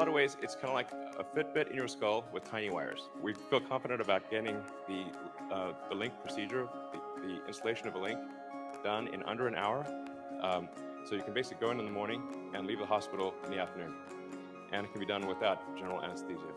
lot of ways, it's kind of like a Fitbit in your skull with tiny wires. We feel confident about getting the, uh, the link procedure, the, the, installation of a link, done in under an hour. Um, so you can basically go in in the morning and leave the hospital in the afternoon. And it can be done without general anesthesia.